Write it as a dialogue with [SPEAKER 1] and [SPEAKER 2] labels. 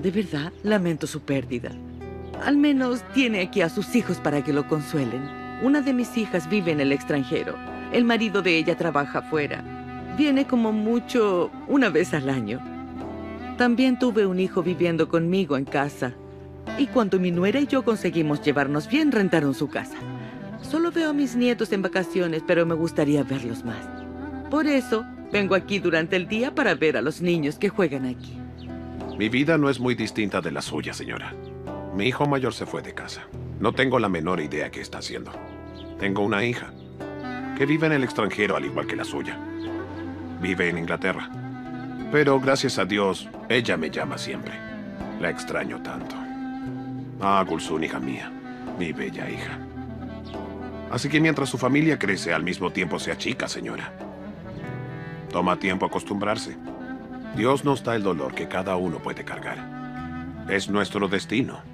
[SPEAKER 1] De verdad, lamento su pérdida. Al menos tiene aquí a sus hijos para que lo consuelen. Una de mis hijas vive en el extranjero. El marido de ella trabaja afuera. Viene como mucho una vez al año. También tuve un hijo viviendo conmigo en casa. Y cuando mi nuera y yo conseguimos llevarnos bien, rentaron su casa. Solo veo a mis nietos en vacaciones, pero me gustaría verlos más. Por eso, vengo aquí durante el día para ver a los niños que juegan aquí.
[SPEAKER 2] Mi vida no es muy distinta de la suya, señora. Mi hijo mayor se fue de casa. No tengo la menor idea qué está haciendo. Tengo una hija que vive en el extranjero al igual que la suya. Vive en Inglaterra. Pero gracias a Dios, ella me llama siempre. La extraño tanto. Ah, Gulsun, hija mía. Mi bella hija. Así que mientras su familia crece, al mismo tiempo se achica, señora. Toma tiempo acostumbrarse. Dios nos da el dolor que cada uno puede cargar. Es nuestro destino.